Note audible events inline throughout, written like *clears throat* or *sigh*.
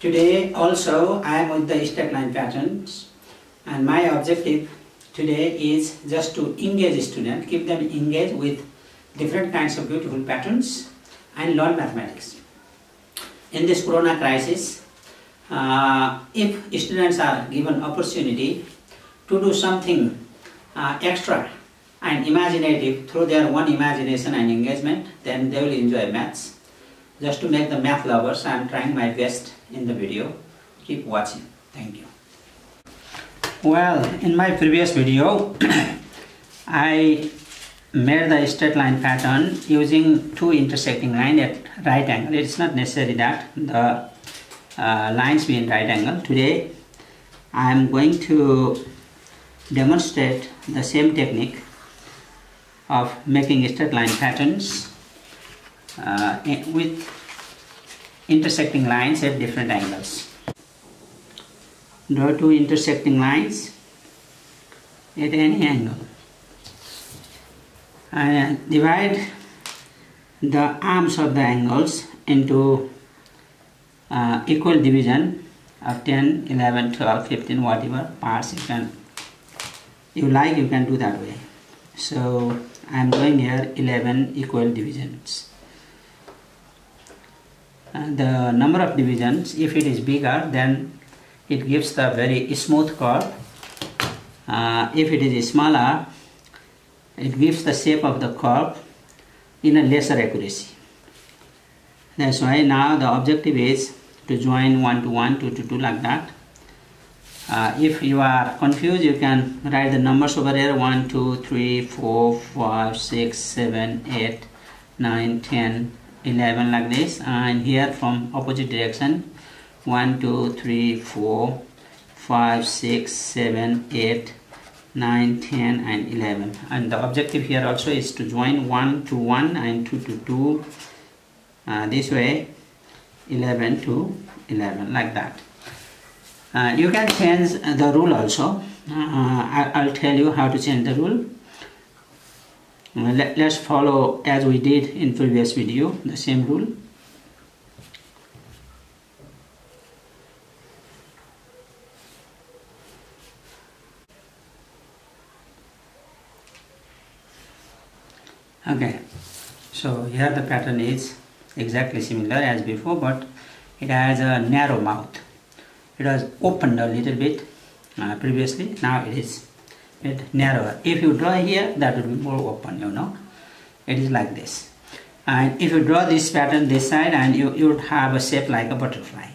Today also I am with the straight line patterns and my objective today is just to engage students, keep them engaged with different kinds of beautiful patterns and learn mathematics. In this corona crisis, uh, if students are given opportunity to do something uh, extra and imaginative through their own imagination and engagement, then they will enjoy maths. Just to make the math lovers, I am trying my best in the video. Keep watching. Thank you. Well, in my previous video, *clears throat* I made the straight line pattern using two intersecting lines at right angle. It's not necessary that the uh, lines be in right angle. Today, I am going to demonstrate the same technique of making straight line patterns uh, with intersecting lines at different angles. Draw two intersecting lines at any angle and divide the arms of the angles into uh, equal division of 10, 11, 12, 15, whatever parts you can you like you can do that way. So I am doing here 11 equal divisions. The number of divisions, if it is bigger, then it gives the very smooth curve. Uh, if it is smaller, it gives the shape of the curve in a lesser accuracy. That's why now the objective is to join 1 to 1, 2 to 2 like that. Uh, if you are confused, you can write the numbers over here 1, 2, 3, 4, 5, 6, 7, 8, 9, 10, 11 like this and here from opposite direction 1, 2, 3, 4, 5, 6, 7, 8, 9, 10 and 11 and the objective here also is to join 1 to 1 and 2 to 2 uh, this way 11 to 11 like that uh, you can change the rule also. Uh, I, will tell you how to change the rule. Uh, let, let's follow as we did in previous video, the same rule. Okay, so here the pattern is exactly similar as before, but it has a narrow mouth it was opened a little bit uh, previously now it is bit narrower. If you draw here that will be more open you know. It is like this. And if you draw this pattern this side and you, you would have a shape like a butterfly.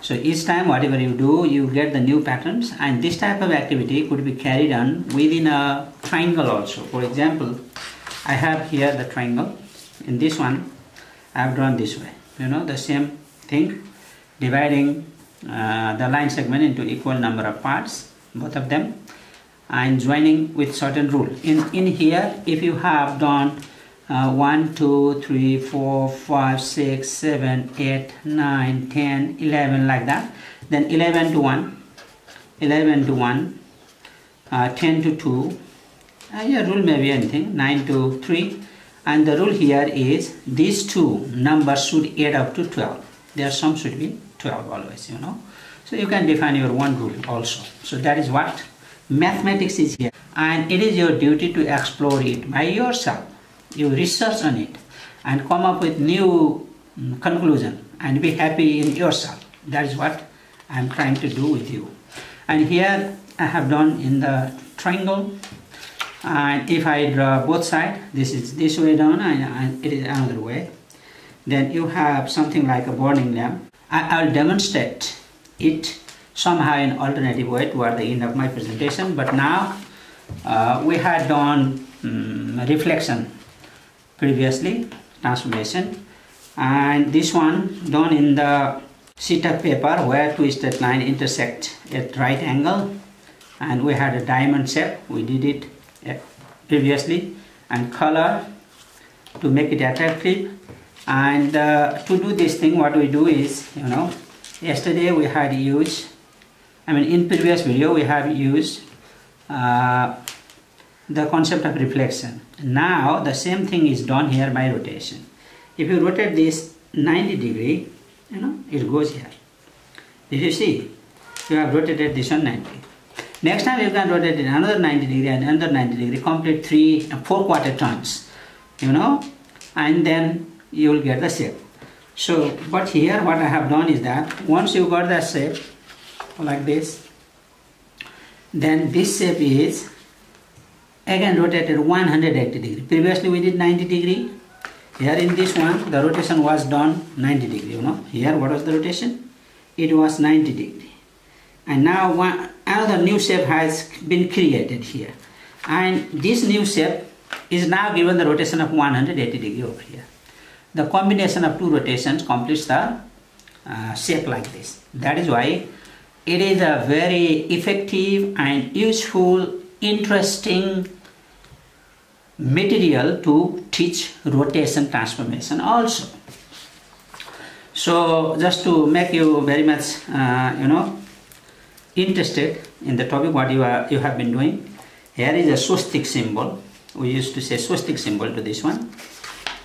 So each time whatever you do you get the new patterns and this type of activity could be carried on within a triangle also. For example I have here the triangle. In this one I have drawn this way. You know the same thing dividing uh, the line segment into equal number of parts both of them and joining with certain rule. In in here if you have done uh, 1 2 3 4 5 6 7 8 9 10 11 like that then 11 to 1 11 to 1 uh, 10 to 2 uh, your rule may be anything 9 to 3 and the rule here is these two numbers should add up to 12 their sum should be 12 always you know. So you can define your one rule also. So that is what mathematics is here and it is your duty to explore it by yourself. You research on it and come up with new mm, conclusion and be happy in yourself. That is what i am trying to do with you. And here i have done in the triangle and if i draw both sides this is this way down and, it is another way. Then you have something like a burning lamp. I, will demonstrate it somehow in alternative way toward the end of my presentation but now uh, we had done um, reflection previously transformation and this one done in the sheet of paper where two straight line intersect at right angle and we had a diamond shape we did it uh, previously and color to make it attractive and uh, to do this thing what we do is you know yesterday we had used I mean in previous video we have used uh, the concept of reflection now the same thing is done here by rotation if you rotate this 90 degree you know it goes here Did you see? You have rotated this one 90. Next time you can rotate it another 90 degree and another 90 degree, complete three, four quarter turns, you know, and then you will get the shape. So, but here what I have done is that once you got the shape like this, then this shape is again rotated 180 degree. Previously we did 90 degree. Here in this one, the rotation was done 90 degree, you know. Here what was the rotation? It was 90 degree. And now one, another new shape has been created here. And this new shape is now given the rotation of 180 degree over here. The combination of two rotations completes the uh, shape like this. That is why it is a very effective and useful, interesting material to teach rotation transformation also. So just to make you very much, uh, you know, interested in the topic what you are you have been doing, here is a swastik symbol. We used to say swastik symbol to this one,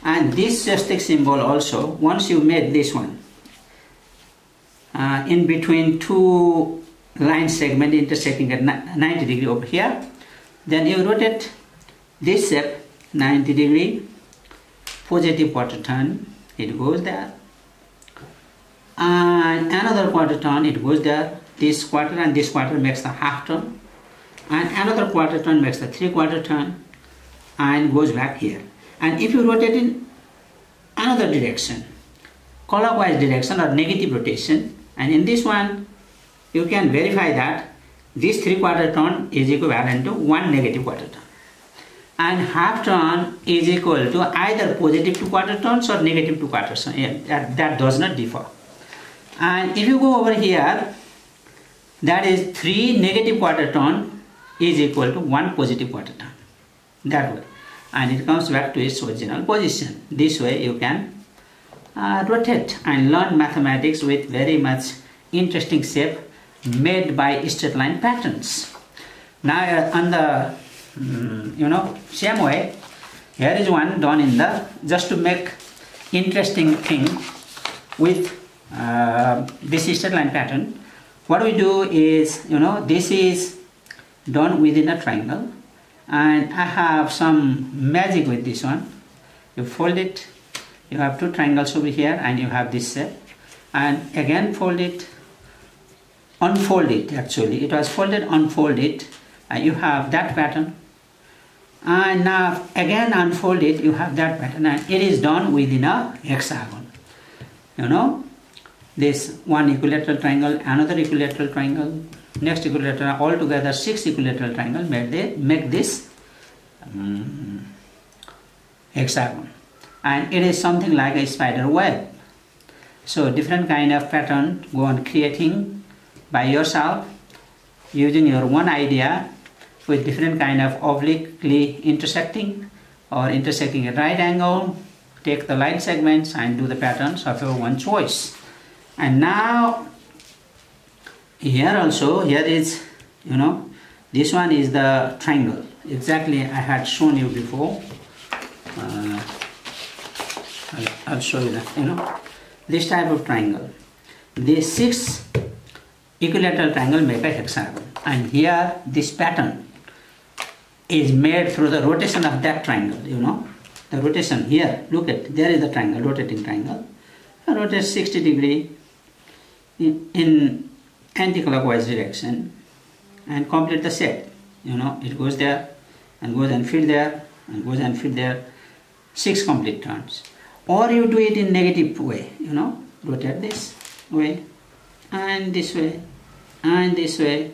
and this swastik symbol also once you made this one uh, in between two line segment intersecting at 90 degree over here, then you rotate this shape 90 degree positive quarter turn it goes there. And another quarter turn it goes there. This quarter and this quarter makes the half turn. And another quarter turn makes the three quarter turn and goes back here. And if you rotate in another direction clockwise direction or negative rotation and in this one you can verify that this three quarter turn is equivalent to one negative quarter turn and half turn is equal to either positive two quarter turns or negative two quarter turns. Yeah, that, that does not differ. And if you go over here, that is 3 negative quarter turn is equal to 1 positive quarter turn. That way. And it comes back to its original position. This way you can uh, rotate and learn mathematics with very much interesting shape made by straight line patterns. Now uh, on the Mm, you know same way here is one done in the just to make interesting thing with uh, this straight line pattern what we do is you know this is done within a triangle and I have some magic with this one you fold it you have two triangles over here and you have this set. And again fold it. Unfold it actually. It was folded unfold it. And you have that pattern. And now again unfold it. You have that pattern. And it is done within a hexagon. You know? This one equilateral triangle another equilateral triangle next equilateral all together six equilateral triangle made they make this um, hexagon and it is something like a spider web. So different kind of pattern go on creating by yourself using your one idea with different kind of obliquely intersecting or intersecting at right angle take the line segments and do the patterns of your one choice. And now here also here is you know this one is the triangle. Exactly I had shown you before. Uh, I'll, show you that you know this type of triangle these six equilateral triangle make a hexagon and here this pattern is made through the rotation of that triangle, you know. The rotation here, look at, there is the triangle, rotating triangle. I rotate 60 degree in, in anti-clockwise direction and complete the set You know, it goes there and goes and fit there and goes and fit there. Six complete turns. Or you do it in negative way, you know, rotate this way and this way and this way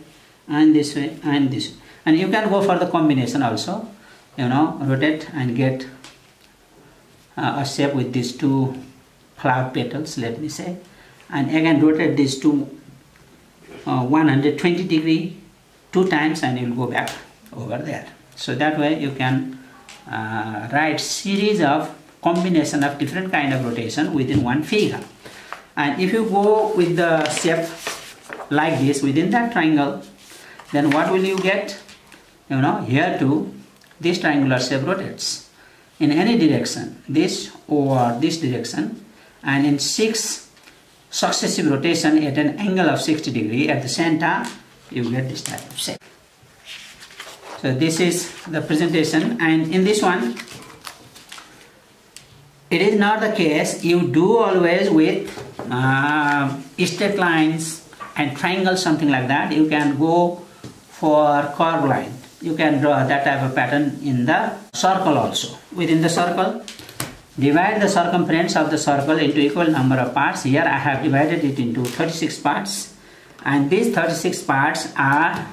and this way and this way. And you can go for the combination also you know. Rotate and get uh, a shape with these two flower petals let me say. And again rotate these two uh, 120 degree two times and you'll go back over there. So that way you can uh, write series of combination of different kind of rotation within one figure. And if you go with the shape like this within that triangle then what will you get? You know here too this triangular shape rotates. In any direction this or this direction and in six successive rotation at an angle of 60 degree at the center you get this type of shape. So this is the presentation and in this one it is not the case. You do always with uh, straight lines and triangles something like that. You can go for curved line. You can draw that type of pattern in the circle also. Within the circle divide the circumference of the circle into equal number of parts. Here I have divided it into 36 parts. And these 36 parts are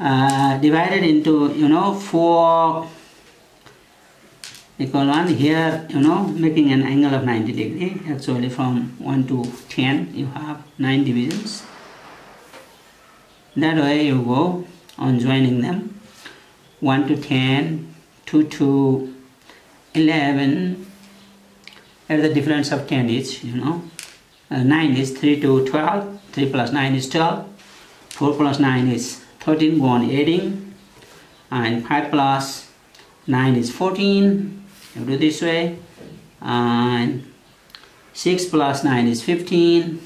uh, divided into you know four equal one here you know making an angle of 90 degree. Actually from 1 to 10 you have 9 divisions. That way you go on joining them. 1 to 10 2 to 11 at the difference of 10 each you know. Uh, 9 is 3 to 12 3 plus 9 is 12 4 plus 9 is 13 go on adding and 5 plus 9 is 14 you do this way. And 6 plus 9 is 15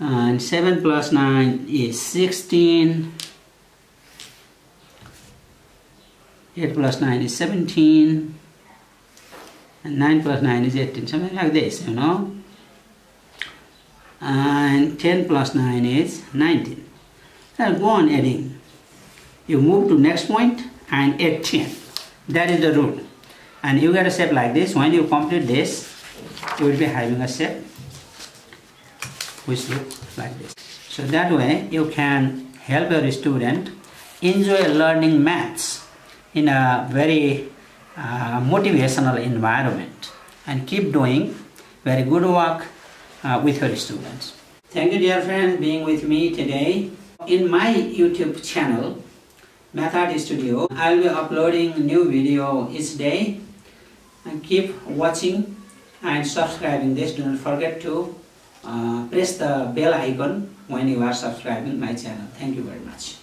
and 7 plus 9 is 16 8 plus 9 is 17 and 9 plus 9 is 18 something like this you know? And 10 plus 9 is 19 now go on adding. You move to next point and add 10 that is the rule and you get a shape like this when you complete this you will be having a shape which looks like this so that way you can help your student enjoy learning maths in a very uh, motivational environment and keep doing very good work uh, with your students. Thank you dear friends being with me today. In my YouTube channel, Math Studio, I will be uploading new video each day and keep watching and subscribing this. Do not forget to uh, press the bell icon when you are subscribing my channel. Thank you very much.